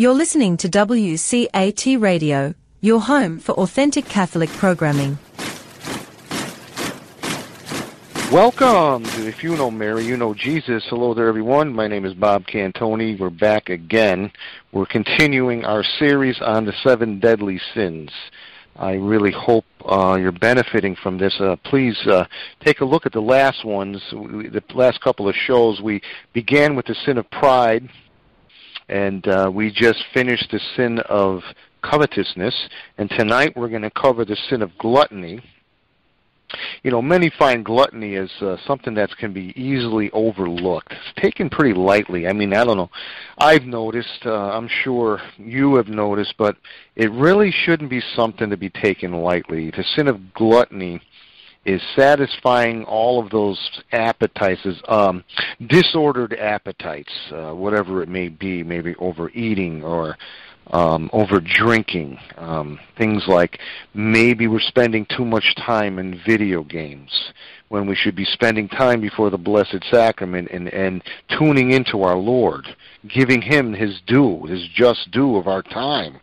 You're listening to WCAT Radio, your home for authentic Catholic programming. Welcome to If You Know Mary, You Know Jesus. Hello there, everyone. My name is Bob Cantoni. We're back again. We're continuing our series on the seven deadly sins. I really hope uh, you're benefiting from this. Uh, please uh, take a look at the last ones, the last couple of shows. We began with the sin of pride, and uh, we just finished the sin of covetousness. And tonight we're going to cover the sin of gluttony you know, many find gluttony as uh, something that can be easily overlooked. It's taken pretty lightly. I mean, I don't know. I've noticed, uh, I'm sure you have noticed, but it really shouldn't be something to be taken lightly. The sin of gluttony is satisfying all of those appetites, um, disordered appetites, uh, whatever it may be, maybe overeating or um, over drinking, um, things like maybe we're spending too much time in video games when we should be spending time before the Blessed Sacrament and, and tuning into our Lord, giving Him His due, His just due of our time.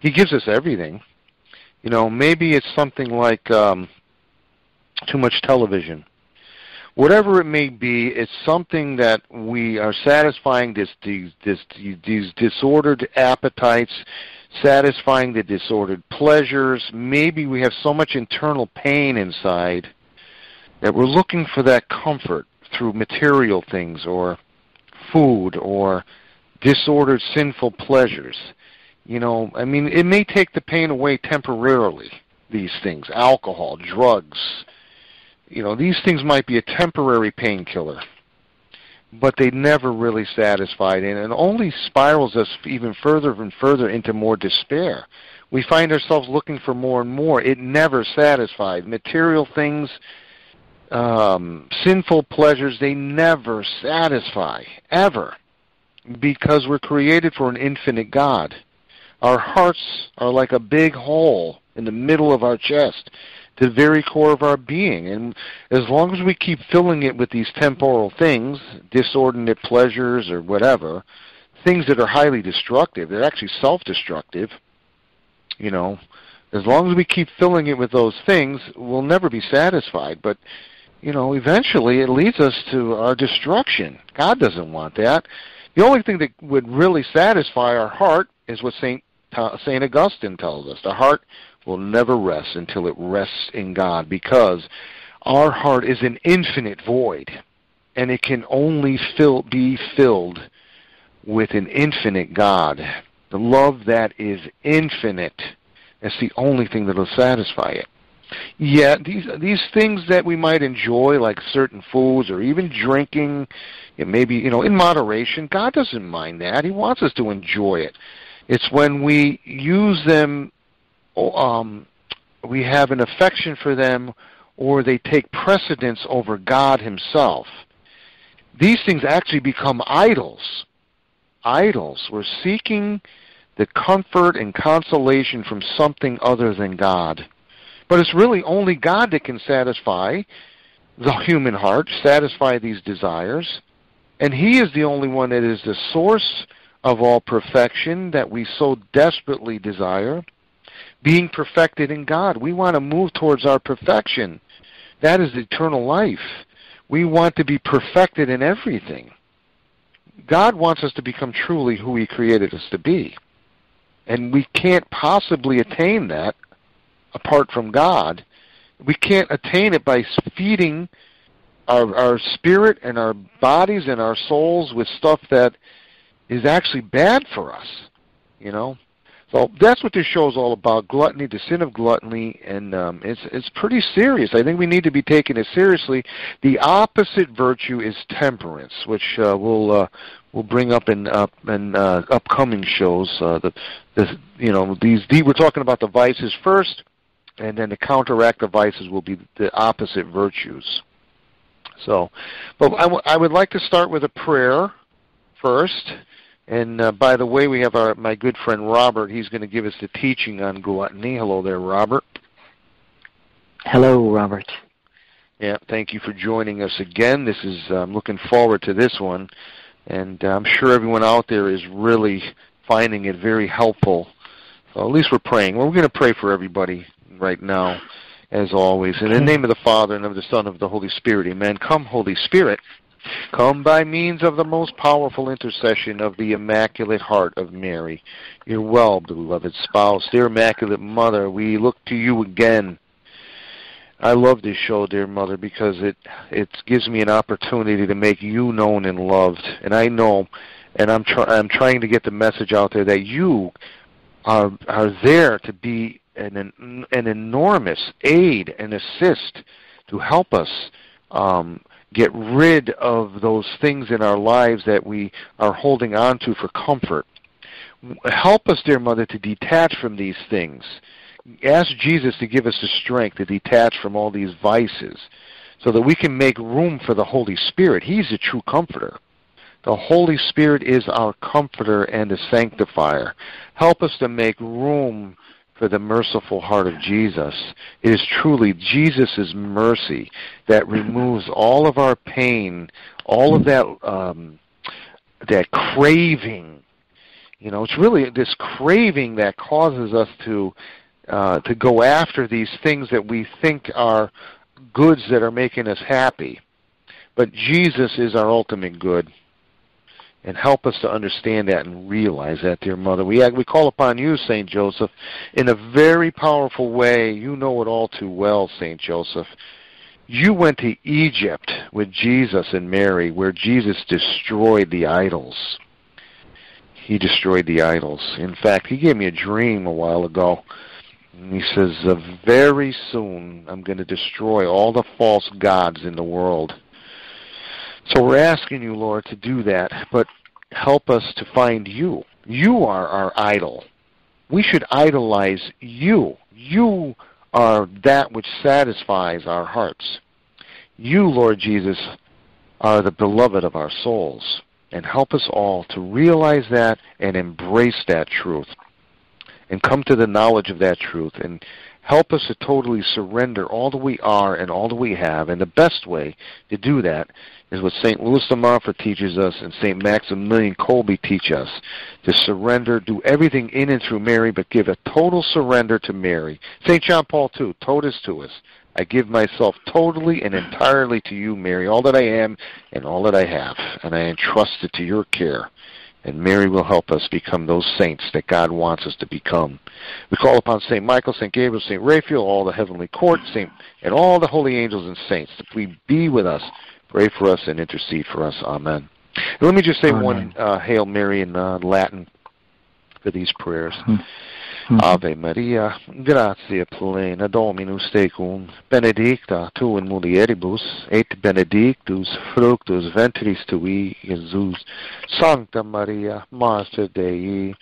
He gives us everything. You know, maybe it's something like um, too much television whatever it may be, it's something that we are satisfying this, these, this, these disordered appetites, satisfying the disordered pleasures. Maybe we have so much internal pain inside that we're looking for that comfort through material things or food or disordered sinful pleasures. You know, I mean, it may take the pain away temporarily, these things, alcohol, drugs, you know, these things might be a temporary painkiller, but they never really satisfied and it only spirals us even further and further into more despair. We find ourselves looking for more and more. It never satisfied. Material things, um, sinful pleasures, they never satisfy, ever, because we're created for an infinite God. Our hearts are like a big hole in the middle of our chest the very core of our being. And as long as we keep filling it with these temporal things, disordinate pleasures or whatever, things that are highly destructive, they're actually self-destructive, you know, as long as we keep filling it with those things, we'll never be satisfied. But, you know, eventually it leads us to our destruction. God doesn't want that. The only thing that would really satisfy our heart is what St. St. Augustine tells us. The heart will never rest until it rests in God because our heart is an infinite void and it can only fill, be filled with an infinite God. The love that is infinite. That's the only thing that will satisfy it. Yet these these things that we might enjoy, like certain foods or even drinking, it may be you know in moderation. God doesn't mind that. He wants us to enjoy it. It's when we use them um, we have an affection for them or they take precedence over God himself. These things actually become idols. Idols. We're seeking the comfort and consolation from something other than God. But it's really only God that can satisfy the human heart, satisfy these desires. And He is the only one that is the source of all perfection that we so desperately desire being perfected in God. We want to move towards our perfection. That is eternal life. We want to be perfected in everything. God wants us to become truly who He created us to be. And we can't possibly attain that apart from God. We can't attain it by feeding our, our spirit and our bodies and our souls with stuff that is actually bad for us. You know, so that's what this show is all about: gluttony, the sin of gluttony, and um, it's it's pretty serious. I think we need to be taking it seriously. The opposite virtue is temperance, which uh, we'll uh, we'll bring up in up in uh, upcoming shows. Uh, the the you know these the, we're talking about the vices first, and then to counteract the vices will be the opposite virtues. So, but I, I would like to start with a prayer first. And uh, by the way, we have our my good friend Robert. He's going to give us the teaching on gluttony. Hello there, Robert. Hello, Robert. Yeah, thank you for joining us again. This is I'm looking forward to this one, and uh, I'm sure everyone out there is really finding it very helpful. So at least we're praying. Well, we're going to pray for everybody right now, as always. In the name of the Father, and of the Son, and of the Holy Spirit. Amen. Come, Holy Spirit. Come by means of the most powerful intercession of the Immaculate Heart of Mary, your well beloved spouse. Dear Immaculate Mother, we look to you again. I love this show, dear mother, because it it gives me an opportunity to make you known and loved. And I know, and I'm try, I'm trying to get the message out there that you are are there to be an an, enormous aid and assist to help us um, get rid of those things in our lives that we are holding on to for comfort. Help us, dear Mother, to detach from these things. Ask Jesus to give us the strength to detach from all these vices so that we can make room for the Holy Spirit. He's the true comforter. The Holy Spirit is our comforter and the sanctifier. Help us to make room for the merciful heart of Jesus. It is truly Jesus' mercy that removes all of our pain, all of that um, that craving. You know, it's really this craving that causes us to uh, to go after these things that we think are goods that are making us happy. But Jesus is our ultimate good and help us to understand that and realize that, dear Mother. We, we call upon you, St. Joseph, in a very powerful way. You know it all too well, St. Joseph. You went to Egypt with Jesus and Mary, where Jesus destroyed the idols. He destroyed the idols. In fact, he gave me a dream a while ago. And he says, Very soon I'm going to destroy all the false gods in the world. So we're asking you, Lord, to do that, but help us to find you. You are our idol. We should idolize you. You are that which satisfies our hearts. You, Lord Jesus, are the beloved of our souls. And help us all to realize that and embrace that truth and come to the knowledge of that truth and help us to totally surrender all that we are and all that we have. And the best way to do that is what St. Louis de Montfort teaches us and St. Maximilian Kolbe teach us, to surrender, do everything in and through Mary, but give a total surrender to Mary. St. John Paul II told us to us, I give myself totally and entirely to you, Mary, all that I am and all that I have, and I entrust it to your care. And Mary will help us become those saints that God wants us to become. We call upon St. Michael, St. Gabriel, St. Raphael, all the heavenly court, Saint, and all the holy angels and saints to please be with us Pray for us and intercede for us. Amen. And let me just say Amen. one uh, Hail Mary in uh, Latin for these prayers. Mm-hmm. Ave Maria, gratia plena Dominus tecum, benedicta tu in mulieribus, et benedictus fructus ventris tui, Jesus. Sancta Maria, Mater Dei,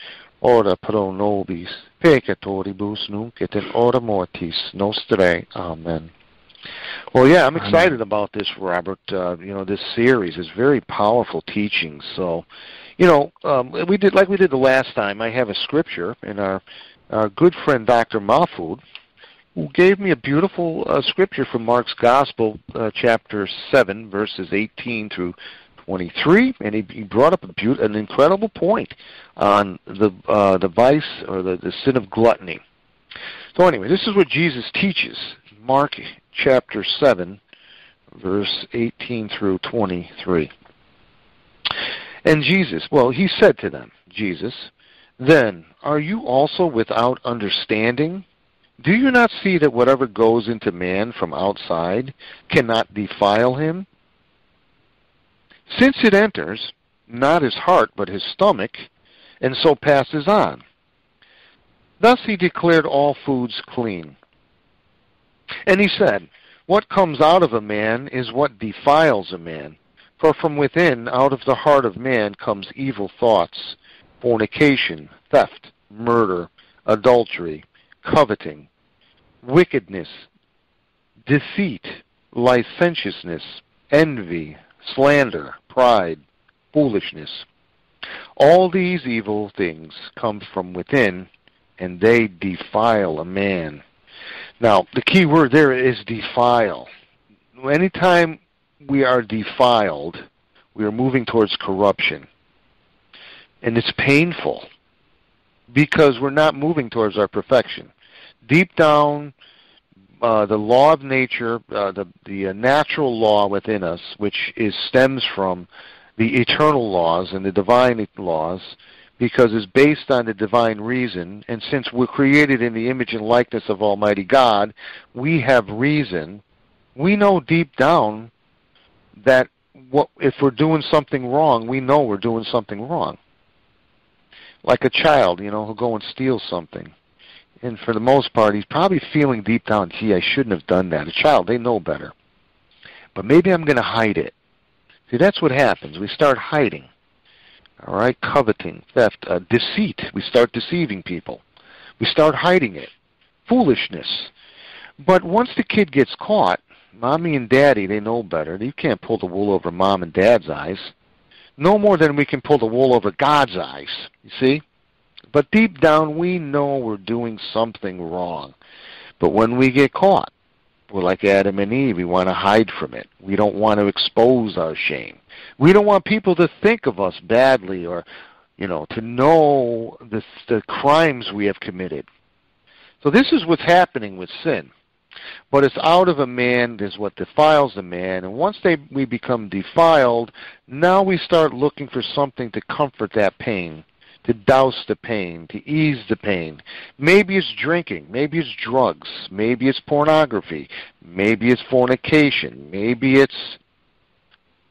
ora pro nobis peccatoribus nunc et in hora mortis nostrae. Amen. Well, yeah, I'm excited about this, Robert. Uh, you know, this series is very powerful teachings. So, you know, um, we did like we did the last time. I have a scripture, in our our good friend Dr. Mahfood, who gave me a beautiful uh, scripture from Mark's Gospel, uh, chapter seven, verses 18 through 23, and he, he brought up a an incredible point on the uh, the vice or the, the sin of gluttony. So anyway, this is what Jesus teaches. Mark chapter 7, verse 18 through 23. And Jesus, well, he said to them, Jesus, then are you also without understanding? Do you not see that whatever goes into man from outside cannot defile him? Since it enters, not his heart, but his stomach, and so passes on. Thus he declared all foods clean. And he said, What comes out of a man is what defiles a man. For from within, out of the heart of man, comes evil thoughts, fornication, theft, murder, adultery, coveting, wickedness, deceit, licentiousness, envy, slander, pride, foolishness. All these evil things come from within, and they defile a man. Now, the key word there is defile. Anytime we are defiled, we are moving towards corruption. And it's painful. because we're not moving towards our perfection. Deep down, uh, the law of nature, uh, the the uh, natural law within us, which is stems from the eternal laws and the divine laws, because it's based on the divine reason. And since we're created in the image and likeness of Almighty God, we have reason. We know deep down that what if we're doing something wrong, we know we're doing something wrong. Like a child, you know, who'll go and steal something and for the most part, he's probably feeling deep down, gee, I shouldn't have done that. A child, they know better. But maybe I'm going to hide it. See, that's what happens. We start hiding. All right, coveting, theft, uh, deceit. We start deceiving people. We start hiding it. Foolishness. But once the kid gets caught, mommy and daddy, they know better. You can't pull the wool over mom and dad's eyes. No more than we can pull the wool over God's eyes. You see? But deep down, we know we're doing something wrong. But when we get caught, we're like Adam and Eve. We want to hide from it. We don't want to expose our shame. We don't want people to think of us badly or, you know, to know the, the crimes we have committed. So this is what's happening with sin. But it's out of a man is what defiles a man, and once they we become defiled, now we start looking for something to comfort that pain to douse the pain, to ease the pain. Maybe it's drinking, maybe it's drugs, maybe it's pornography, maybe it's fornication, maybe it's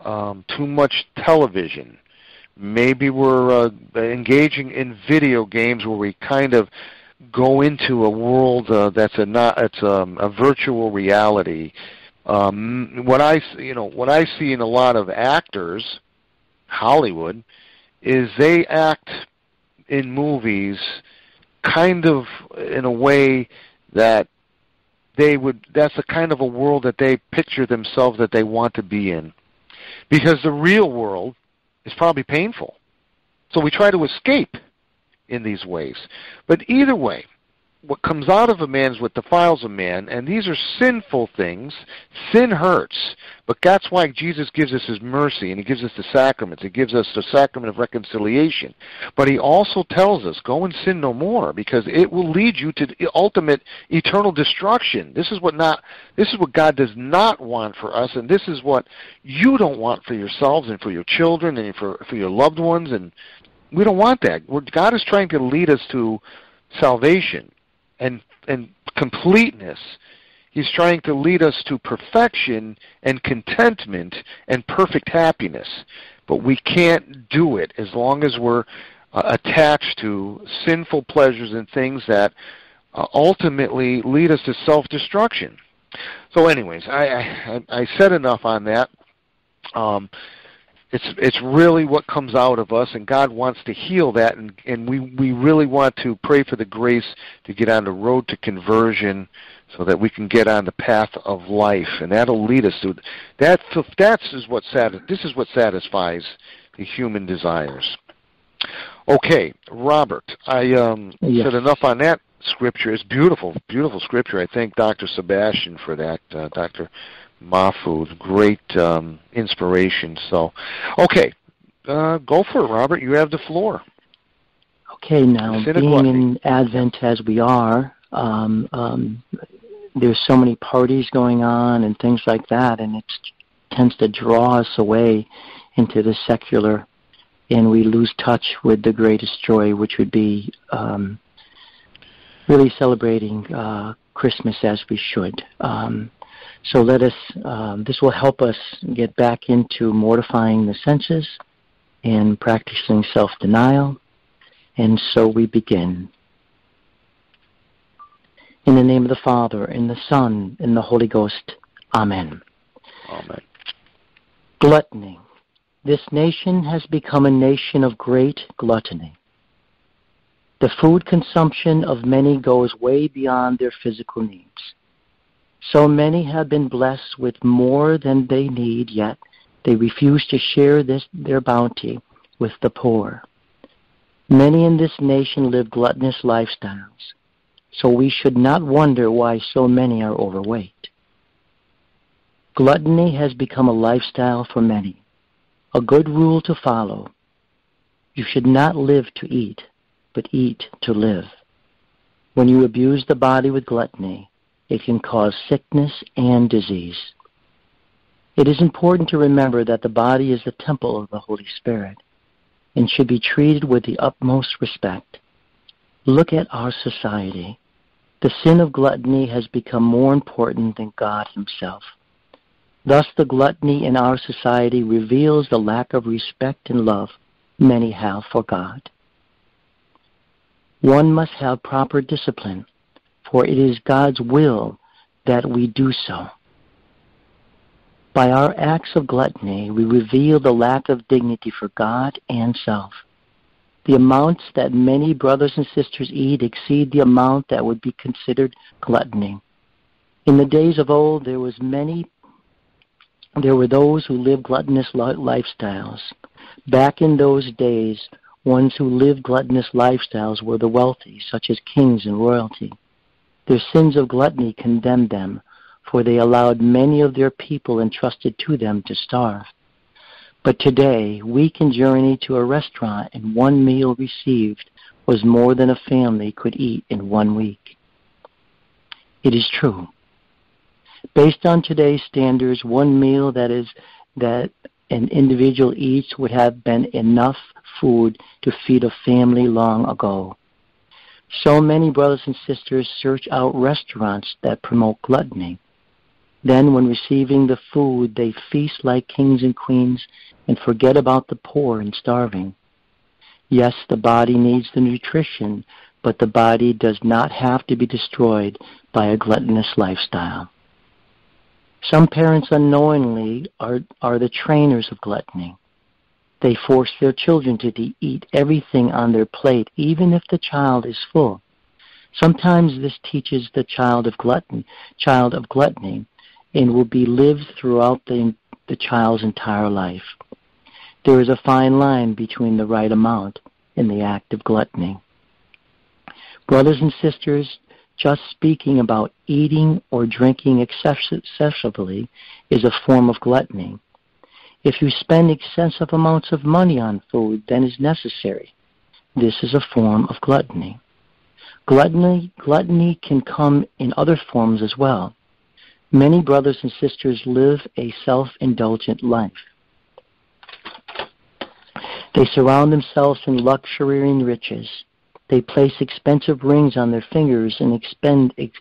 um, too much television. Maybe we're uh, engaging in video games where we kind of go into a world uh, that's a not it's um, a virtual reality. Um, what I you know what I see in a lot of actors, Hollywood, is they act in movies kind of in a way that they would that's the kind of a world that they picture themselves that they want to be in because the real world is probably painful so we try to escape in these ways but either way what comes out of a man is what defiles a man, and these are sinful things. Sin hurts, but that's why Jesus gives us His mercy, and He gives us the sacraments. He gives us the sacrament of reconciliation. But He also tells us, go and sin no more, because it will lead you to ultimate eternal destruction. This is what not. This is what God does not want for us, and this is what you don't want for yourselves and for your children and for for your loved ones. And we don't want that. God is trying to lead us to salvation and and completeness. He's trying to lead us to perfection and contentment and perfect happiness. But we can't do it as long as we're uh, attached to sinful pleasures and things that uh, ultimately lead us to self-destruction. So, anyways, I, I, I said enough on that. Um, it's it's really what comes out of us and God wants to heal that and and we we really want to pray for the grace to get on the road to conversion so that we can get on the path of life and that'll lead us to that that's is what satis- this is what satisfies the human desires. Okay robert i um yes. said enough on that scripture. It's beautiful beautiful scripture. I thank dr sebastian for that uh, dr Mahfood. Great um, inspiration. So, okay, uh, go for it, Robert. You have the floor. Okay, now being in Advent as we are, um, um, there's so many parties going on and things like that, and it tends to draw us away into the secular, and we lose touch with the greatest joy, which would be um, really celebrating uh, Christmas as we should. Um, so let us, um, this will help us get back into mortifying the senses and practicing self denial. And so we begin. In the name of the Father, and the Son, and the Holy Ghost. Amen. Amen. Gluttony. This nation has become a nation of great gluttony. The food consumption of many goes way beyond their physical needs. So many have been blessed with more than they need, yet they refuse to share this, their bounty with the poor. Many in this nation live gluttonous lifestyles, so we should not wonder why so many are overweight. Gluttony has become a lifestyle for many, a good rule to follow. You should not live to eat, but eat to live. When you abuse the body with gluttony, it can cause sickness and disease. It is important to remember that the body is the temple of the Holy Spirit and should be treated with the utmost respect. Look at our society. The sin of gluttony has become more important than God Himself. Thus, the gluttony in our society reveals the lack of respect and love many have for God. One must have proper discipline, for it is God's will that we do so. By our acts of gluttony, we reveal the lack of dignity for God and self. The amounts that many brothers and sisters eat exceed the amount that would be considered gluttony. In the days of old, there was many there were those who lived gluttonous lifestyles. Back in those days, ones who lived gluttonous lifestyles were the wealthy, such as kings and royalty. Their sins of gluttony condemned them, for they allowed many of their people entrusted to them to starve. But today, we can journey to a restaurant and one meal received was more than a family could eat in one week. It is true. Based on today's standards, one meal that is that an individual eats would have been enough food to feed a family long ago. So many brothers and sisters search out restaurants that promote gluttony. Then, when receiving the food, they feast like kings and queens and forget about the poor and starving. Yes, the body needs the nutrition, but the body does not have to be destroyed by a gluttonous lifestyle. Some parents unknowingly are, are the trainers of gluttony. They force their children to eat everything on their plate, even if the child is full. Sometimes this teaches the child of gluttony, child of gluttony, and will be lived throughout the, the child's entire life. There is a fine line between the right amount and the act of gluttony. Brothers and sisters, just speaking about eating or drinking excessively is a form of gluttony. If you spend excessive amounts of money on food than is necessary, this is a form of gluttony. Gluttony, gluttony can come in other forms as well. Many brothers and sisters live a self-indulgent life. They surround themselves in luxury and riches. They place expensive rings on their fingers and expend, ex,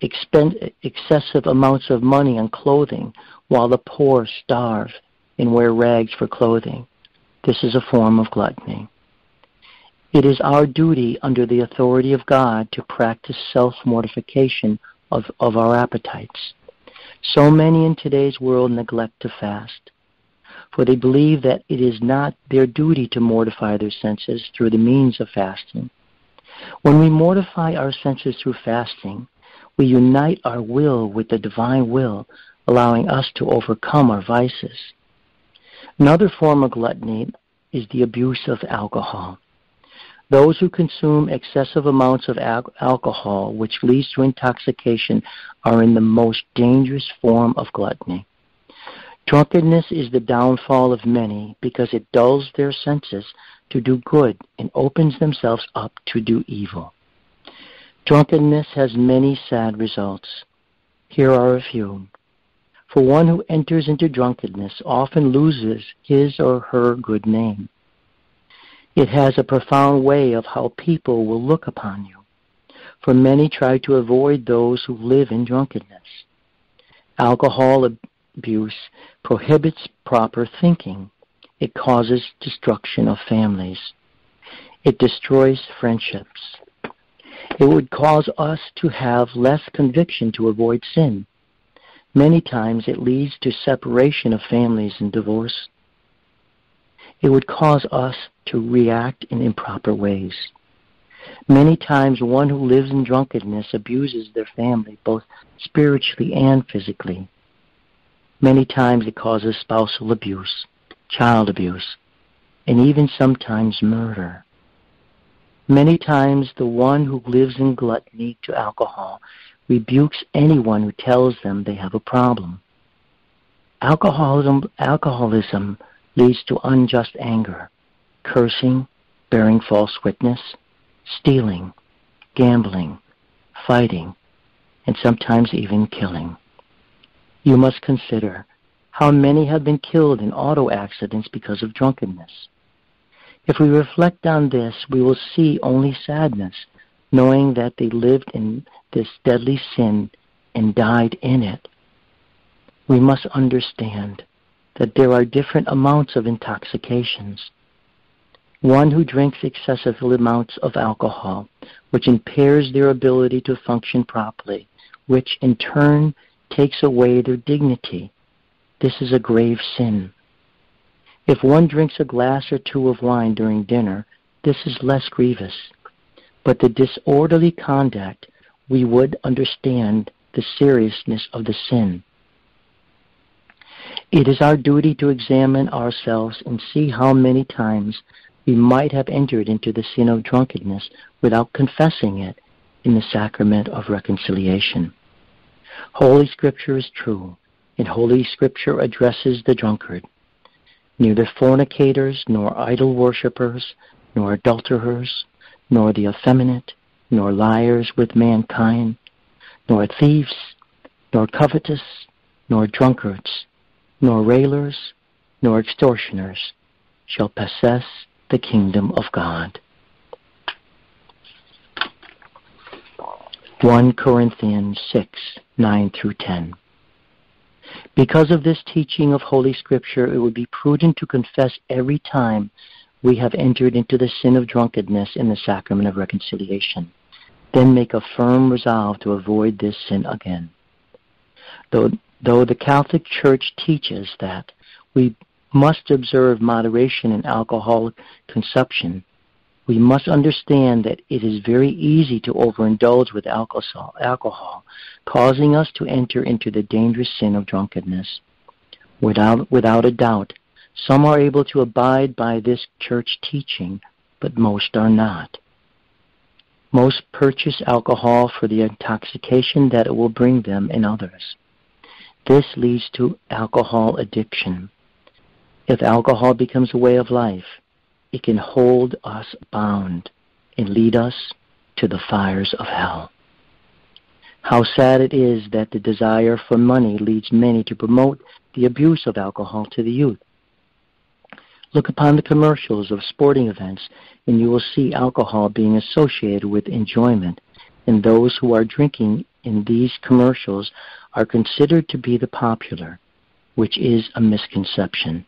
expend excessive amounts of money on clothing, while the poor starve and wear rags for clothing. This is a form of gluttony. It is our duty under the authority of God to practice self-mortification of, of our appetites. So many in today's world neglect to fast for they believe that it is not their duty to mortify their senses through the means of fasting. When we mortify our senses through fasting, we unite our will with the divine will, allowing us to overcome our vices. Another form of gluttony is the abuse of alcohol. Those who consume excessive amounts of al- alcohol, which leads to intoxication, are in the most dangerous form of gluttony. Drunkenness is the downfall of many because it dulls their senses to do good and opens themselves up to do evil. Drunkenness has many sad results. Here are a few. For one who enters into drunkenness often loses his or her good name. It has a profound way of how people will look upon you. For many try to avoid those who live in drunkenness. Alcohol abuse prohibits proper thinking. It causes destruction of families. It destroys friendships. It would cause us to have less conviction to avoid sin. Many times it leads to separation of families and divorce. It would cause us to react in improper ways. Many times one who lives in drunkenness abuses their family both spiritually and physically. Many times it causes spousal abuse, child abuse, and even sometimes murder. Many times the one who lives in gluttony to alcohol rebukes anyone who tells them they have a problem. Alcoholism, alcoholism leads to unjust anger, cursing, bearing false witness, stealing, gambling, fighting, and sometimes even killing. You must consider how many have been killed in auto accidents because of drunkenness. If we reflect on this, we will see only sadness, knowing that they lived in this deadly sin and died in it. We must understand that there are different amounts of intoxications. One who drinks excessive amounts of alcohol, which impairs their ability to function properly, which in turn takes away their dignity. This is a grave sin. If one drinks a glass or two of wine during dinner, this is less grievous. But the disorderly conduct, we would understand the seriousness of the sin. It is our duty to examine ourselves and see how many times we might have entered into the sin of drunkenness without confessing it in the sacrament of reconciliation. Holy Scripture is true, and Holy Scripture addresses the drunkard. Neither fornicators, nor idol worshippers, nor adulterers, nor the effeminate, nor liars with mankind, nor thieves, nor covetous, nor drunkards, nor railers, nor extortioners shall possess the kingdom of God. 1 Corinthians 6, 9 through 10. Because of this teaching of Holy Scripture, it would be prudent to confess every time we have entered into the sin of drunkenness in the sacrament of reconciliation. Then make a firm resolve to avoid this sin again. Though, though the Catholic Church teaches that we must observe moderation in alcoholic consumption, we must understand that it is very easy to overindulge with alcohol, alcohol, causing us to enter into the dangerous sin of drunkenness. Without, without a doubt, some are able to abide by this church teaching, but most are not. Most purchase alcohol for the intoxication that it will bring them and others. This leads to alcohol addiction. If alcohol becomes a way of life, it can hold us bound and lead us to the fires of hell. How sad it is that the desire for money leads many to promote the abuse of alcohol to the youth. Look upon the commercials of sporting events, and you will see alcohol being associated with enjoyment, and those who are drinking in these commercials are considered to be the popular, which is a misconception.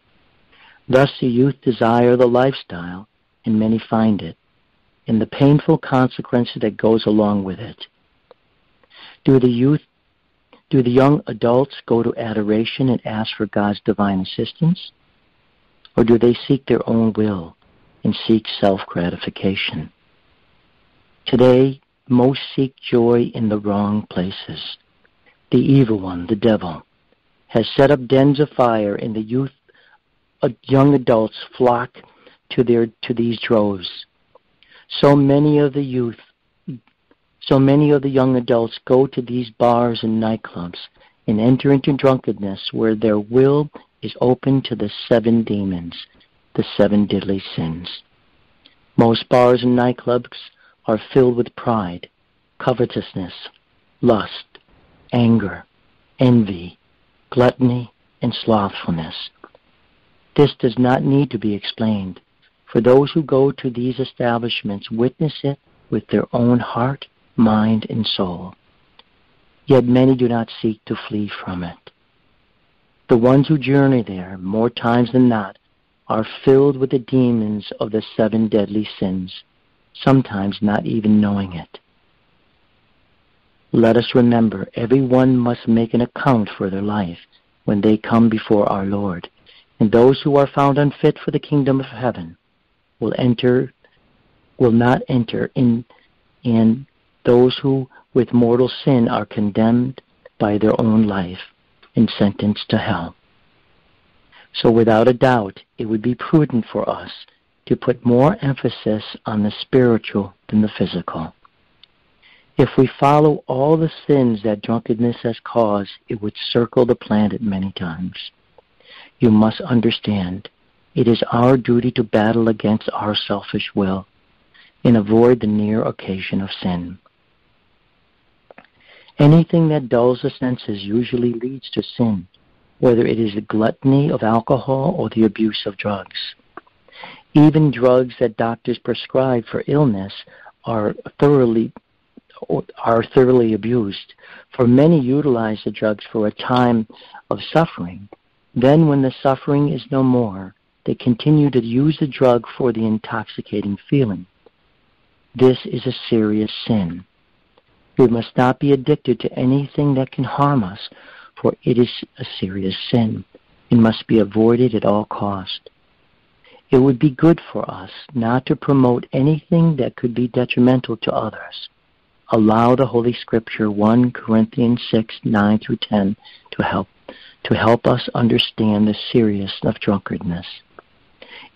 Thus the youth desire the lifestyle, and many find it, and the painful consequences that goes along with it. Do the youth do the young adults go to adoration and ask for God's divine assistance? Or do they seek their own will and seek self-gratification? Today, most seek joy in the wrong places. The evil one, the devil, has set up dens of fire in the youth uh, young adults flock to their to these droves. So many of the youth, so many of the young adults go to these bars and nightclubs and enter into drunkenness where their will is open to the seven demons, the seven deadly sins. Most bars and nightclubs are filled with pride, covetousness, lust, anger, envy, gluttony, and slothfulness. This does not need to be explained, for those who go to these establishments witness it with their own heart, mind, and soul. Yet many do not seek to flee from it. The ones who journey there, more times than not, are filled with the demons of the seven deadly sins, sometimes not even knowing it. Let us remember everyone must make an account for their life when they come before our Lord and those who are found unfit for the kingdom of heaven will enter will not enter in and those who with mortal sin are condemned by their own life and sentenced to hell. So without a doubt, it would be prudent for us to put more emphasis on the spiritual than the physical. If we follow all the sins that drunkenness has caused, it would circle the planet many times you must understand it is our duty to battle against our selfish will. and avoid the near occasion of sin. Anything that dulls the senses usually leads to sin, whether it is the gluttony of alcohol or the abuse of drugs. Even drugs that doctors prescribe for illness are thoroughly are thoroughly abused. For many utilize the drugs for a time of suffering. Then when the suffering is no more, they continue to use the drug for the intoxicating feeling. This is a serious sin. We must not be addicted to anything that can harm us, for it is a serious sin and must be avoided at all cost. It would be good for us not to promote anything that could be detrimental to others. Allow the Holy Scripture 1 Corinthians 6, 9 through 10 to help to help us understand the seriousness of drunkardness.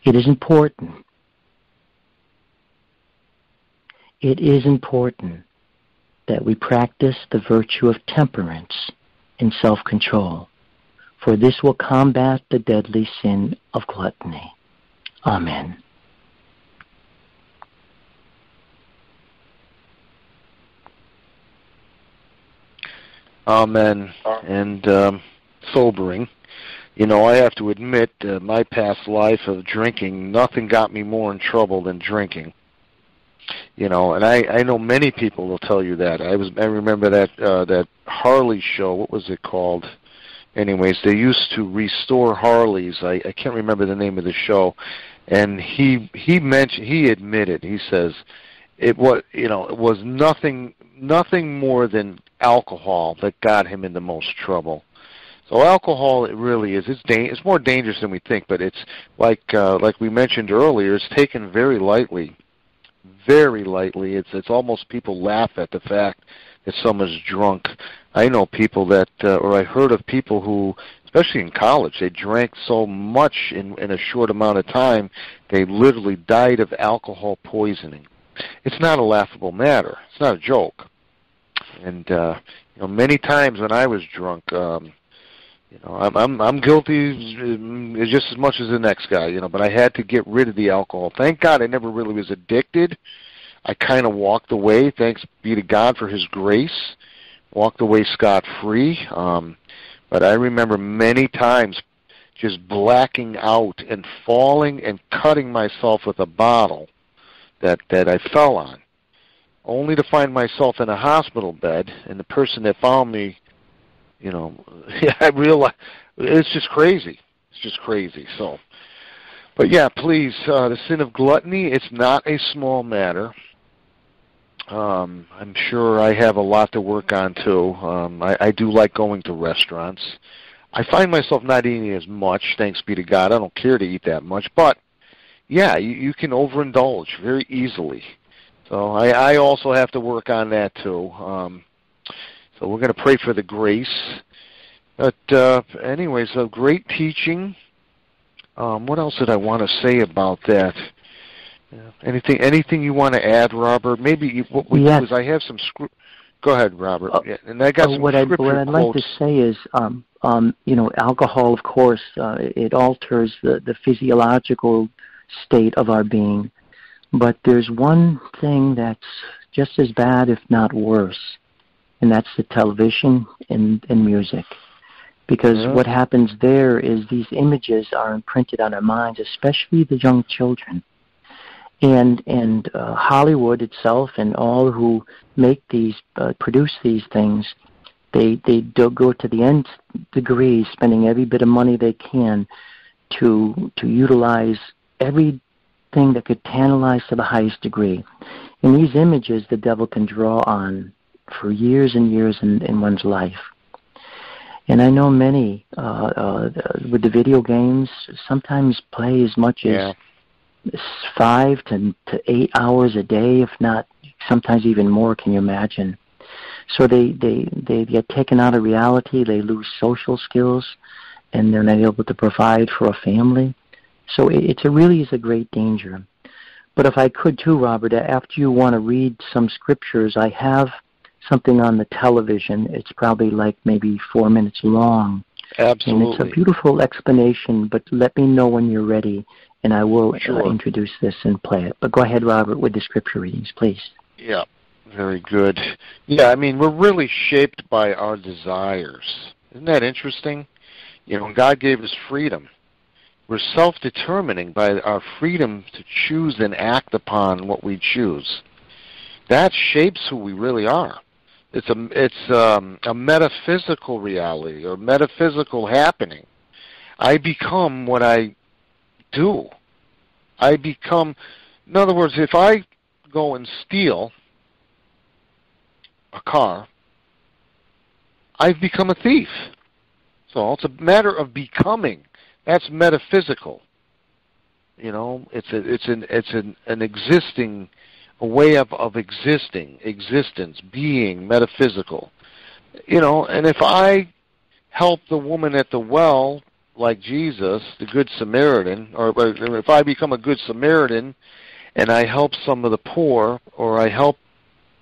It is important. It is important that we practice the virtue of temperance and self-control, for this will combat the deadly sin of gluttony. Amen. Amen. And um, sobering. You know, I have to admit, uh, my past life of drinking, nothing got me more in trouble than drinking. You know, and I I know many people will tell you that. I was I remember that uh, that Harley show. What was it called? Anyways, they used to restore Harleys. I I can't remember the name of the show, and he he mentioned he admitted he says it was you know it was nothing nothing more than alcohol that got him in the most trouble so alcohol, it really is. It's da- it's more dangerous than we think, but it's like uh, like we mentioned earlier. It's taken very lightly, very lightly. It's it's almost people laugh at the fact that someone's drunk. I know people that, uh, or I heard of people who, especially in college, they drank so much in in a short amount of time, they literally died of alcohol poisoning. It's not a laughable matter. It's not a joke. And uh, you know, many times when I was drunk. um you know, I'm I'm I'm guilty just as much as the next guy, you know, but I had to get rid of the alcohol. Thank God I never really was addicted. I kind of walked away, thanks be to God for his grace. Walked away scot free. Um but I remember many times just blacking out and falling and cutting myself with a bottle that that I fell on only to find myself in a hospital bed and the person that found me you know, yeah, I realize it's just crazy. It's just crazy. So, but yeah, please, uh, the sin of gluttony. It's not a small matter. Um, I'm sure I have a lot to work on too. Um, I, I do like going to restaurants. I find myself not eating as much, thanks be to God. I don't care to eat that much, but yeah, you, you can overindulge very easily. So I, I also have to work on that too. Um, so we're going to pray for the grace. But uh, anyways, a great teaching. Um, what else did I want to say about that? Yeah. Anything anything you want to add, Robert? Maybe what we yes. do is I have some script. Go ahead, Robert. Uh, yeah, and I got some what, I, what I'd like to say is, um, um, you know, alcohol, of course, uh, it alters the, the physiological state of our being. But there's one thing that's just as bad, if not worse, and that's the television and, and music. Because yeah. what happens there is these images are imprinted on our minds, especially the young children. And and uh, Hollywood itself and all who make these uh, produce these things, they they do go to the nth degree, spending every bit of money they can to to utilize everything that could tantalize to the highest degree. In these images, the devil can draw on for years and years in, in one's life. And I know many uh, uh, with the video games sometimes play as much yeah. as five to, to eight hours a day, if not sometimes even more. Can you imagine? So they they they get taken out of reality. They lose social skills, and they're not able to provide for a family. So it, it's a really is a great danger. But if I could too, Robert, after you want to read some scriptures, I have something on the television. It's probably like maybe four minutes long. Absolutely. And it's a beautiful explanation, but let me know when you're ready, and I will sure. uh, introduce this and play it. But go ahead, Robert, with the scripture readings, please. Yeah, very good. Yeah, I mean, we're really shaped by our desires. Isn't that interesting? You know, God gave us freedom. We're self-determining by our freedom to choose and act upon what we choose. That shapes who we really are. It's a it's um, a metaphysical reality or metaphysical happening. I become what I do. I become, in other words, if I go and steal a car, I've become a thief. So it's a matter of becoming. That's metaphysical. You know, it's a, it's an it's an, an existing a way of, of existing, existence, being, metaphysical. You know, and if I help the woman at the well like Jesus, the Good Samaritan, or if I become a Good Samaritan and I help some of the poor, or I help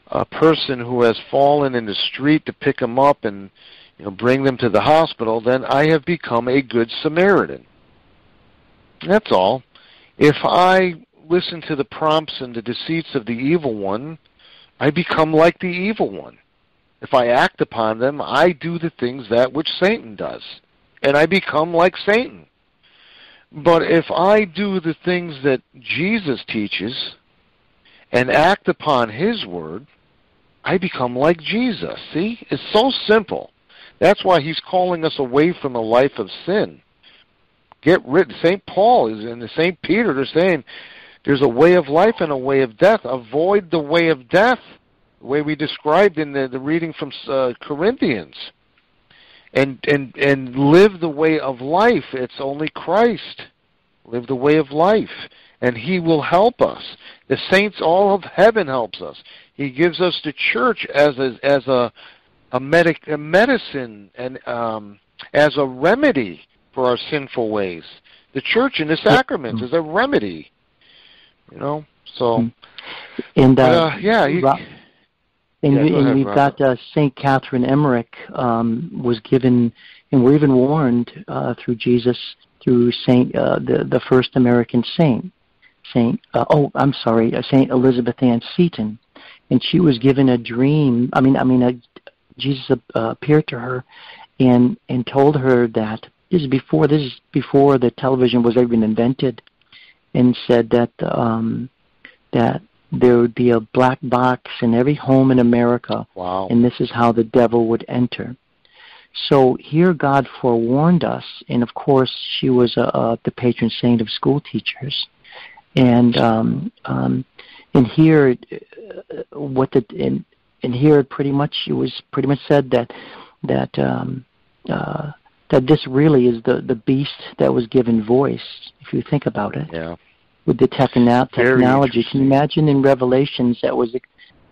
a person who has fallen in the street to pick them up and you know bring them to the hospital, then I have become a Good Samaritan. That's all. If I listen to the prompts and the deceits of the evil one, I become like the evil one. If I act upon them, I do the things that which Satan does and I become like Satan. But if I do the things that Jesus teaches and act upon his word, I become like Jesus. See? It's so simple. That's why he's calling us away from a life of sin. Get rid. St. Paul is in the St. Peter. They're saying there's a way of life and a way of death. Avoid the way of death, the way we described in the, the reading from uh, Corinthians and and and live the way of life. It's only Christ. Live the way of life, and He will help us. The saints, all of heaven helps us. He gives us the church as a as a a, medic, a medicine and um, as a remedy for our sinful ways. The church and the sacraments is a remedy. You know, so and uh, uh, yeah. You, and, yeah, we, and ahead, we've Robert. got uh, Saint Catherine Emmerich um, was given, and we're even warned uh, through Jesus through Saint uh, the the first American saint, Saint uh, oh I'm sorry uh, Saint Elizabeth Ann Seton, and she was given a dream. I mean I mean uh, Jesus uh, appeared to her, and and told her that this is before this is before the television was even invented, and said that um, that there would be a black box in every home in America, wow. and this is how the devil would enter. So here God forewarned us, and of course she was uh, uh, the patron saint of school teachers, and um, um, and here uh, what the and, and here pretty much it was pretty much said that that um, uh, that this really is the the beast that was given voice. If you think about it, yeah with the techno- technology. Can you imagine in Revelations that was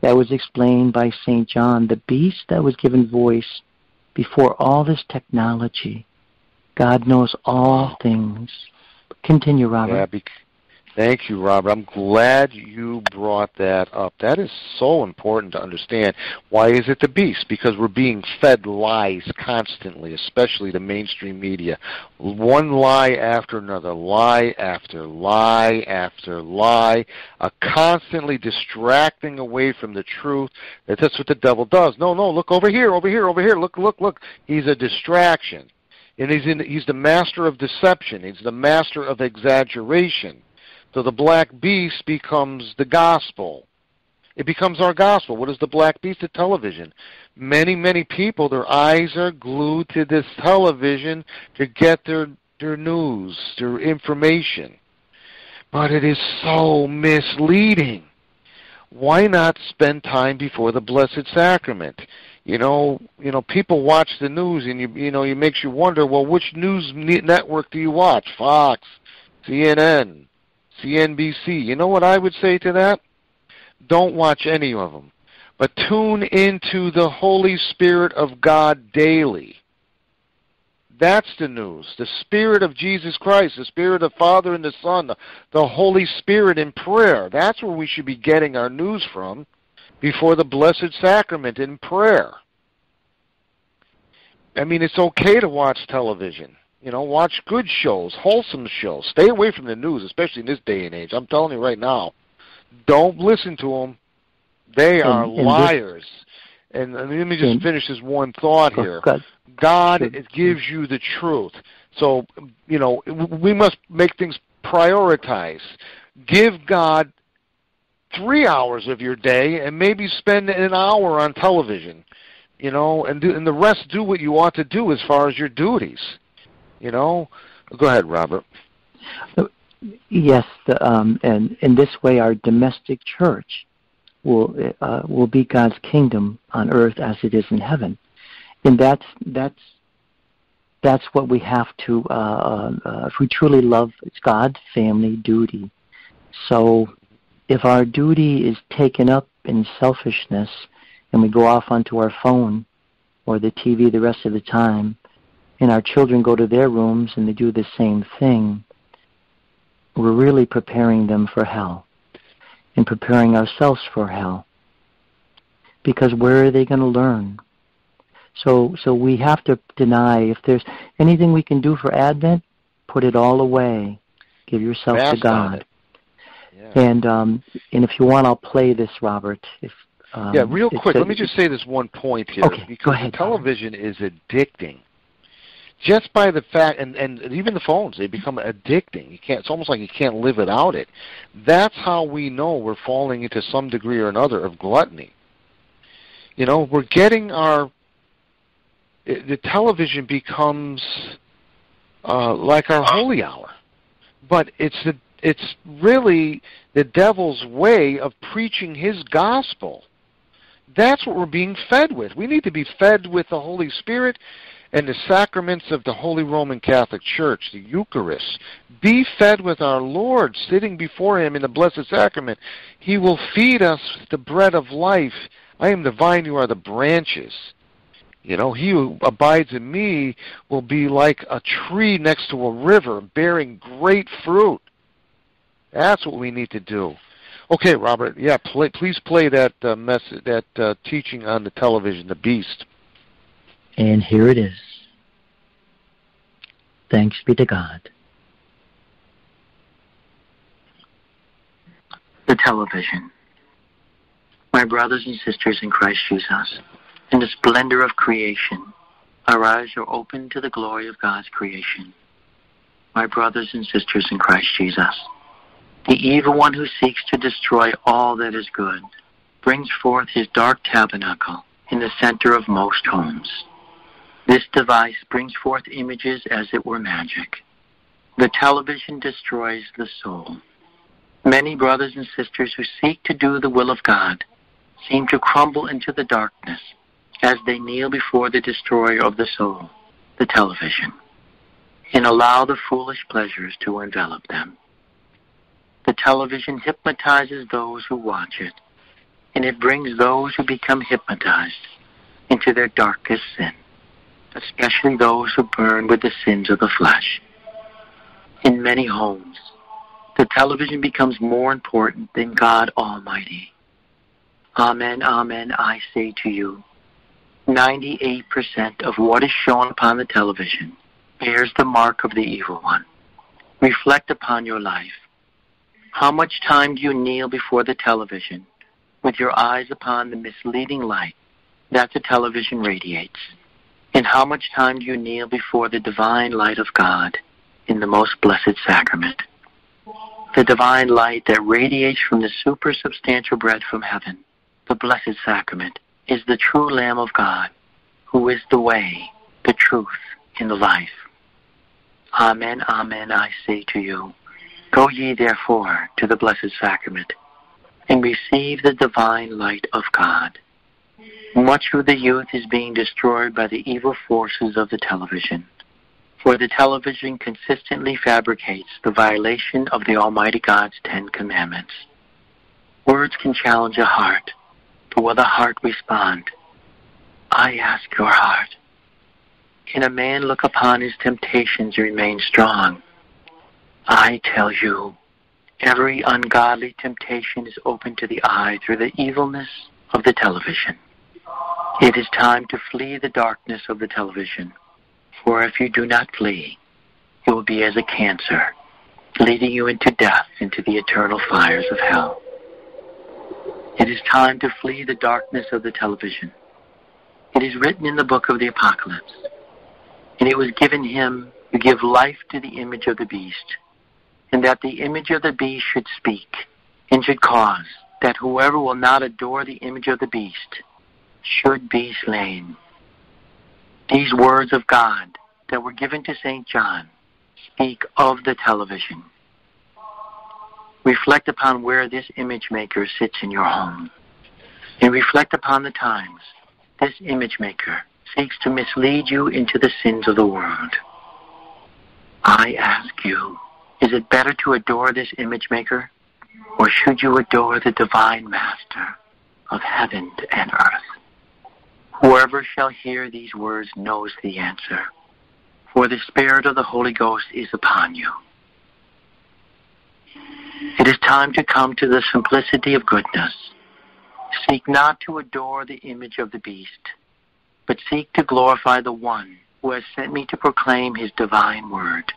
that was explained by Saint John, the beast that was given voice before all this technology. God knows all things. Continue, Robert. Yeah, Thank you, Robert. I'm glad you brought that up. That is so important to understand. Why is it the beast? Because we're being fed lies constantly, especially the mainstream media. One lie after another, lie after lie after lie, uh, constantly distracting away from the truth. That's what the devil does. No, no, look over here, over here, over here. Look, look, look. He's a distraction. And he's, in, he's the master of deception. He's the master of exaggeration. So the black beast becomes the gospel. It becomes our gospel. What is the black beast? The television. Many, many people, their eyes are glued to this television to get their, their news, their information. But it is so misleading. Why not spend time before the Blessed Sacrament? You know, you know, people watch the news, and you, you know, it makes you wonder. Well, which news network do you watch? Fox, CNN, CNBC. You know what I would say to that? Don't watch any of them. But tune into the Holy Spirit of God daily. That's the news. The Spirit of Jesus Christ, the Spirit of the Father and the Son, the, the Holy Spirit in prayer. That's where we should be getting our news from before the Blessed Sacrament in prayer. I mean, it's okay to watch television. You know, watch good shows, wholesome shows. Stay away from the news, especially in this day and age. I'm telling you right now. Don't listen to them. They are and, and liars. This, and, and, let me just finish this one thought oh, here. God gives you the truth. So, you know, we must make things prioritize. Give God three hours of your day and maybe spend an hour on television, you know, and do, and the rest do what you ought to do as far as your duties. You know, go ahead, Robert. Yes, the, um, and in this way, our domestic church will uh, will be God's kingdom on earth as it is in heaven, and that's that's that's what we have to. Uh, uh, uh if we truly love It's God's family duty, so if our duty is taken up in selfishness, and we go off onto our phone or the TV the rest of the time, and our children go to their rooms and they do the same thing, we're really preparing them for hell and preparing ourselves for hell. Because where are they going to learn? So, so we have to deny if there's anything we can do for Advent, put it all away. Give yourself to God. Yeah. And um, and if you want, I'll play this, Robert. If um, yeah, real quick, a, let me just say this one point here. Okay, because go ahead. television is addicting just by the fact and and even the phones they become addicting. You can't it's almost like you can't live without it. That's how we know we're falling into some degree or another of gluttony. You know we're getting our the television becomes uh like our holy hour. But it's the it's really the devil's way of preaching his gospel. That's what we're being fed with. We need to be fed with the holy spirit and the sacraments of the Holy Roman Catholic Church, the Eucharist. Be fed with our Lord, sitting before Him in the Blessed Sacrament. He will feed us the bread of life. I am the vine, you are the branches. You know, he who abides in me will be like a tree next to a river, bearing great fruit. That's what we need to do. Okay, Robert. Yeah, play, please play that uh, message, that uh, teaching on the television, the Beast. And here it is. Thanks be to God. The television. My brothers and sisters in Christ Jesus, in the splendor of creation, our eyes are open to the glory of God's creation. My brothers and sisters in Christ Jesus, the evil one who seeks to destroy all that is good brings forth his dark tabernacle in the center of most homes. This device brings forth images as it were magic. The television destroys the soul. Many brothers and sisters who seek to do the will of God seem to crumble into the darkness as they kneel before the destroyer of the soul, the television, and allow the foolish pleasures to envelop them. The television hypnotizes those who watch it, and it brings those who become hypnotized into their darkest sin especially those who burn with the sins of the flesh. In many homes, the television becomes more important than God Almighty. Amen, amen, I say to you, 98% of what is shown upon the television bears the mark of the evil one. Reflect upon your life. How much time do you kneel before the television with your eyes upon the misleading light that the television radiates? And how much time do you kneel before the divine light of God in the most blessed sacrament? The divine light that radiates from the supersubstantial bread from heaven, the blessed sacrament, is the true Lamb of God, who is the way, the truth, and the life. Amen, amen, I say to you. Go ye therefore to the blessed sacrament, and receive the divine light of God. Much of the youth is being destroyed by the evil forces of the television. For the television consistently fabricates the violation of the Almighty God's Ten Commandments. Words can challenge a heart, but will the heart respond? I ask your heart. Can a man look upon his temptations and remain strong? I tell you, every ungodly temptation is open to the eye through the evilness of the television. It is time to flee the darkness of the television, for if you do not flee, it will be as a cancer, leading you into death, into the eternal fires of hell. It is time to flee the darkness of the television. It is written in the book of the Apocalypse. And it was given him to give life to the image of the beast, and that the image of the beast should speak, and should cause that whoever will not adore the image of the beast should be slain. These words of God that were given to St. John speak of the television. Reflect upon where this image maker sits in your home. And reflect upon the times this image maker seeks to mislead you into the sins of the world. I ask you, is it better to adore this image maker, or should you adore the divine master of heaven and earth? Whoever shall hear these words knows the answer, for the Spirit of the Holy Ghost is upon you. It is time to come to the simplicity of goodness. Seek not to adore the image of the beast, but seek to glorify the one who has sent me to proclaim his divine word.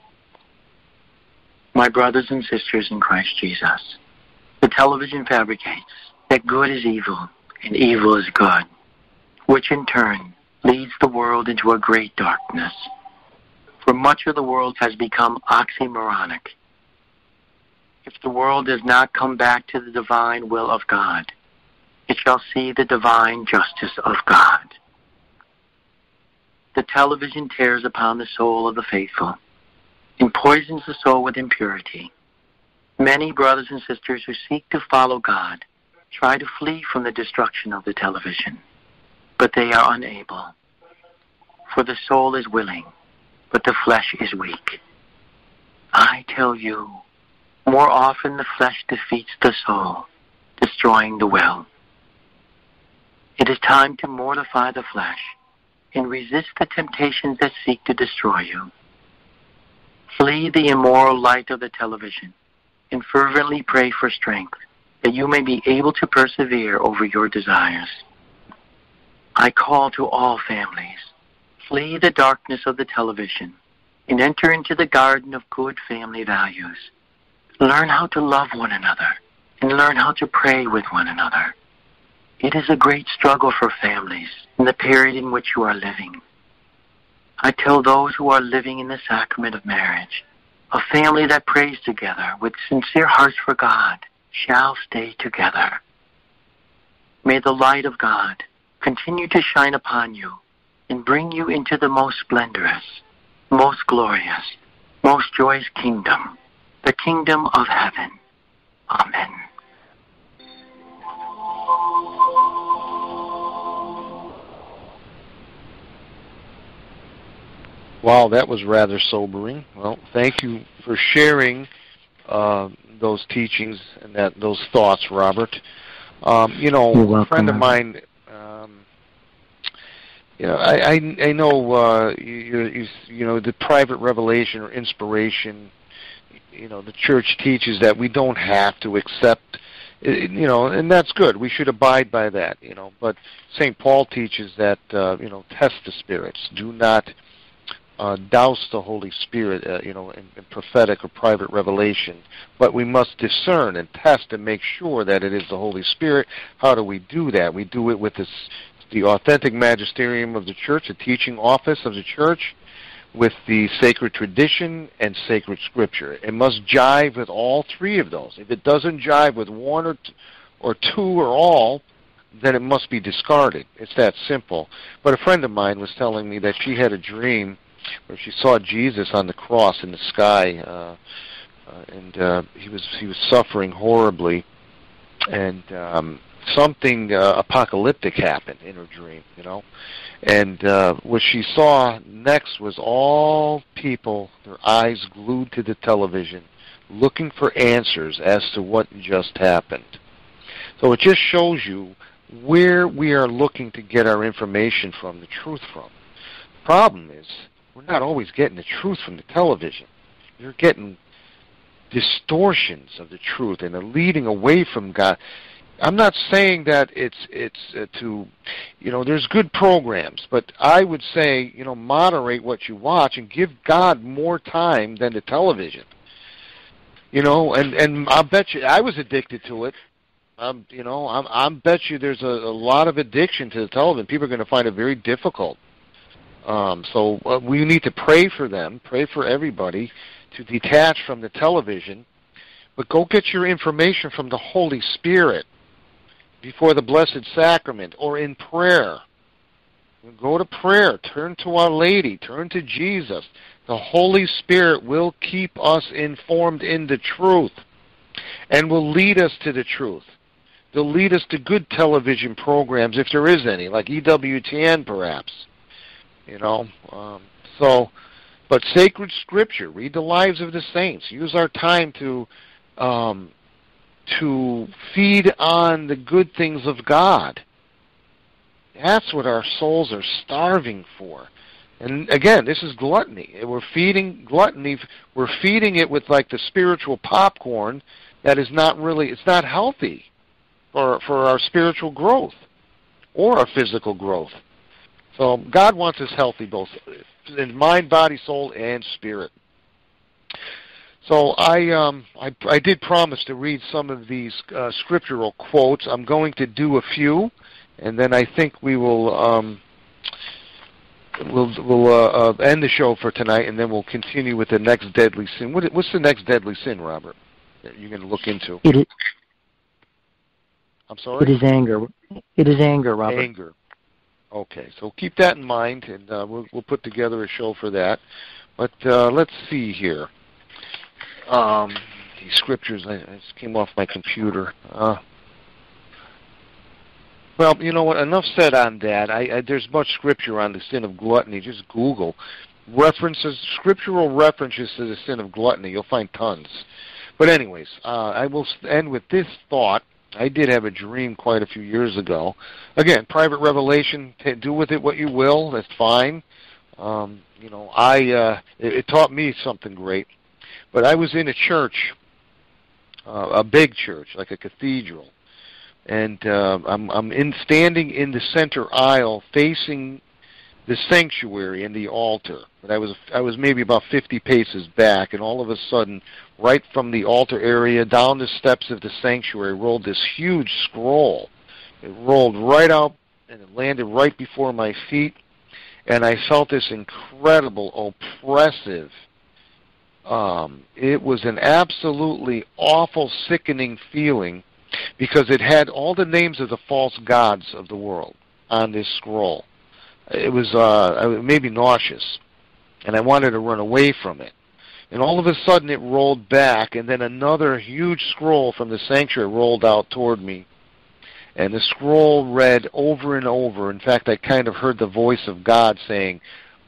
My brothers and sisters in Christ Jesus, the television fabricates that good is evil and evil is good, which in turn leads the world into a great darkness. For much of the world has become oxymoronic if the world does not come back to the divine will of God, it shall see the divine justice of God. The television tears upon the soul of the faithful and poisons the soul with impurity. Many brothers and sisters who seek to follow God try to flee from the destruction of the television, but they are unable. For the soul is willing, but the flesh is weak. I tell you, more often the flesh defeats the soul, destroying the will. It is time to mortify the flesh and resist the temptations that seek to destroy you. Flee the immoral light of the television and fervently pray for strength that you may be able to persevere over your desires. I call to all families, flee the darkness of the television and enter into the garden of good family values Learn how to love one another and learn how to pray with one another. It is a great struggle for families in the period in which you are living. I tell those who are living in the sacrament of marriage, a family that prays together with sincere hearts for God shall stay together. May the light of God continue to shine upon you and bring you into the most splendorous, most glorious, most joyous kingdom the kingdom of heaven. Amen. Wow, that was rather sobering. Well, thank you for sharing uh, those teachings and that those thoughts, Robert. Um, you know, welcome, a friend of mine. You know, I I, I know uh, you, you you know the private revelation or inspiration you know the church teaches that we don't have to accept you know and that's good. We should abide by that you know. But st paul teaches that uh, you know test the spirits. Do not uh, douse the holy spirit uh, you know in, in prophetic or private revelation. But we must discern and test and make sure that it is the holy spirit. How do we do that? We do it with this the authentic magisterium of the church the teaching office of the church with the sacred tradition and sacred scripture. It must jive with all three of those. If it doesn't jive with one or, or two or all, then it must be discarded. It's that simple. But a friend of mine was telling me that she had a dream where she saw Jesus on the cross in the sky, uh, uh, and uh, he was he was suffering horribly, and um, something uh, apocalyptic happened in her dream. You know, and uh, what she saw next was all people, their eyes glued to the television, looking for answers as to what just happened. So it just shows you where we are looking to get our information from, the truth from. The problem is we're not always getting the truth from the television. You're getting distortions of the truth and a leading away from God. I'm not saying that it's it's uh, to, you know, there's good programs, but I would say, you know, moderate what you watch and give God more time than the television. You know, and and I bet you I was addicted to it. Um, you know, I'm I'm bet you there's a, a lot of addiction to the television. People are going to find it very difficult. Um, so uh, we need to pray for them, pray for everybody to detach from the television, but go get your information from the Holy Spirit before the Blessed Sacrament or in prayer. Go to prayer. Turn to Our Lady. Turn to Jesus. The Holy Spirit will keep us informed in the truth and will lead us to the truth. They'll lead us to good television programs if there is any, like EWTN perhaps. You know, um, so, but sacred scripture. Read the lives of the saints. Use our time to um, to feed on the good things of God. That's what our souls are starving for. And again, this is gluttony. We're feeding gluttony. We're feeding it with like the spiritual popcorn that is not really. It's not healthy for for our spiritual growth or our physical growth. So God wants us healthy, both in mind, body, soul, and spirit. So I, um, I, I did promise to read some of these uh, scriptural quotes. I'm going to do a few, and then I think we will um, we'll we'll uh, uh, end the show for tonight, and then we'll continue with the next deadly sin. What, what's the next deadly sin, Robert? That you're going to look into? It is. I'm sorry. It is anger. It is anger, Robert. Anger. Okay, so keep that in mind, and uh, we'll we'll put together a show for that. But uh, let's see here um, these scriptures. I, I just came off my computer. Uh, well, you know what? Enough said on that. I, I, there's much scripture on the sin of gluttony. Just Google references, scriptural references to the sin of gluttony. You'll find tons. But anyways, uh, I will end with this thought. I did have a dream quite a few years ago. Again, private revelation. do with it what you will. That's fine. Um, you know, I uh, it, it taught me something great. But I was in a church, uh, a big church, like a cathedral, and uh, I'm I'm in standing in the center aisle, facing the sanctuary and the altar. But I was I was maybe about 50 paces back, and all of a sudden, right from the altar area down the steps of the sanctuary, rolled this huge scroll. It rolled right out and it landed right before my feet, and I felt this incredible, oppressive um, it was an absolutely awful, sickening feeling because it had all the names of the false gods of the world on this scroll. It was uh, maybe nauseous, and I wanted to run away from it. And all of a sudden, it rolled back, and then another huge scroll from the sanctuary rolled out toward me. And the scroll read over and over. In fact, I kind of heard the voice of God saying,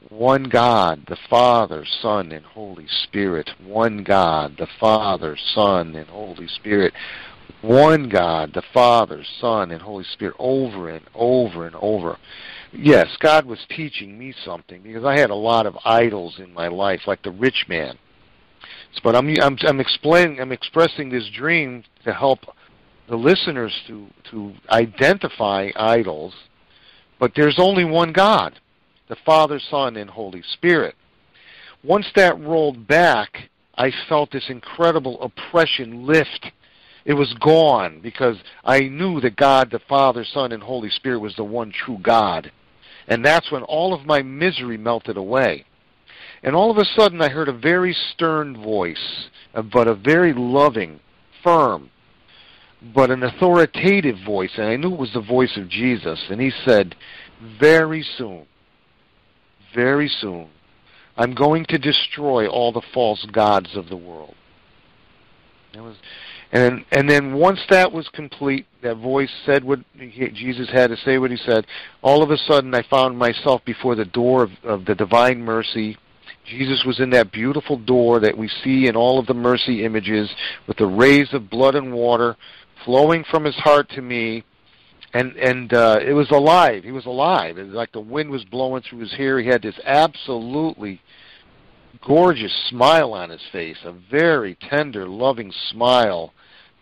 one God, the Father, Son, and Holy Spirit. One God, the Father, Son, and Holy Spirit. One God, the Father, Son, and Holy Spirit, over and over and over. Yes, God was teaching me something because I had a lot of idols in my life, like the rich man. But I'm I'm I'm explaining I'm expressing this dream to help the listeners to to identify idols. But there's only one God the Father, Son, and Holy Spirit. Once that rolled back, I felt this incredible oppression lift. It was gone because I knew that God, the Father, Son, and Holy Spirit was the one true God. And that's when all of my misery melted away. And all of a sudden I heard a very stern voice, uh, but a very loving, firm, but an authoritative voice. And I knew it was the voice of Jesus. And he said, very soon, very soon, I'm going to destroy all the false gods of the world. Was, and and then once that was complete, that voice said what he, Jesus had to say. What he said. All of a sudden, I found myself before the door of, of the divine mercy. Jesus was in that beautiful door that we see in all of the mercy images, with the rays of blood and water flowing from his heart to me, and and uh, it was alive. He was alive. It was like the wind was blowing through his hair. He had this absolutely gorgeous smile on his face, a very tender, loving smile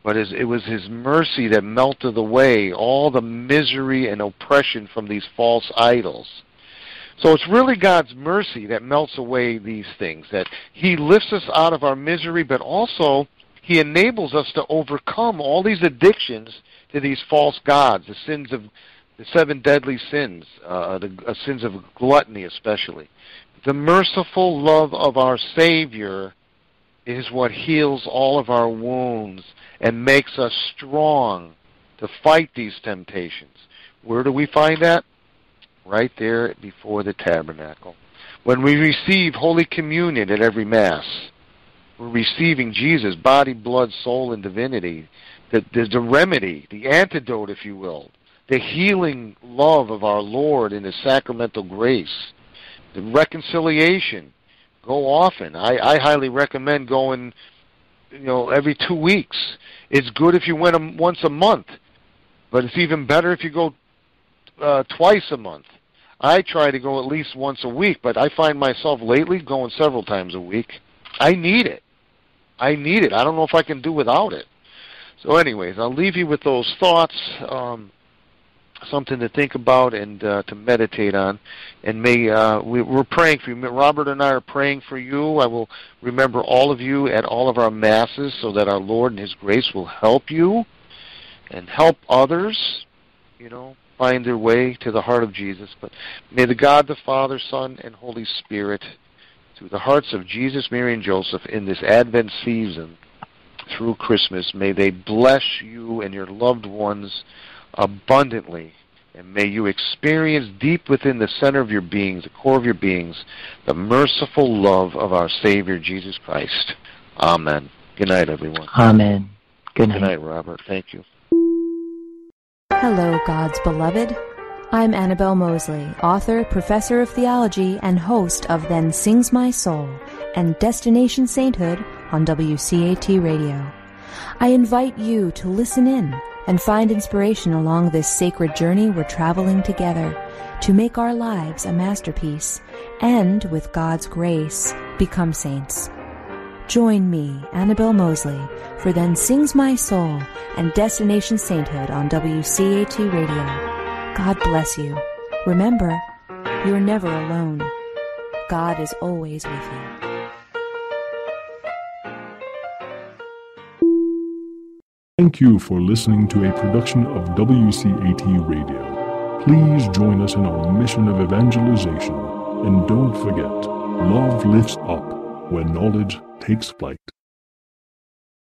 but his, it was His mercy that melted away all the misery and oppression from these false idols. So it's really God's mercy that melts away these things, that He lifts us out of our misery, but also He enables us to overcome all these addictions to these false gods, the sins of the seven deadly sins, uh, the uh, sins of gluttony especially. The merciful love of our Savior is what heals all of our wounds and makes us strong to fight these temptations. Where do we find that? Right there before the tabernacle. When we receive Holy Communion at every Mass, we're receiving Jesus' body, blood, soul, and divinity, the, the, the remedy, the antidote, if you will, the healing love of our Lord in His sacramental grace, the reconciliation. Go often. I, I highly recommend going, you know, every two weeks. It's good if you went a, once a month, but it's even better if you go uh, twice a month. I try to go at least once a week, but I find myself lately going several times a week. I need it. I need it. I don't know if I can do without it. So, anyways, I'll leave you with those thoughts. Um, something to think about and uh, to meditate on. And may uh, we, are praying for you. Robert and I are praying for you. I will remember all of you at all of our masses, so that our Lord and His grace will help you and help others. You know, find their way to the heart of Jesus. But may the God, the Father, Son, and Holy Spirit, through the hearts of Jesus, Mary, and Joseph in this Advent season, through Christmas, may they bless you and your loved ones abundantly. And may you experience deep within the center of your beings, the core of your beings, the merciful love of our Savior Jesus Christ. Amen. Good night, everyone. Amen. Good night. Good night, Robert. Thank you. Hello, God's beloved. I'm Annabelle Moseley, author, professor of theology, and host of Then Sings My Soul and Destination Sainthood on WCAT Radio. I invite you to listen in and find inspiration along this sacred journey we're traveling together to make our lives a masterpiece and, with God's grace, become saints. Join me, Annabelle Moseley, for Then Sings My Soul and Destination Sainthood on WCAT Radio. God bless you. Remember, you're never alone. God is always with you. Thank you for listening to a production of WCAT Radio. Please join us in our mission of evangelization. And don't forget, love lifts up when knowledge takes flight.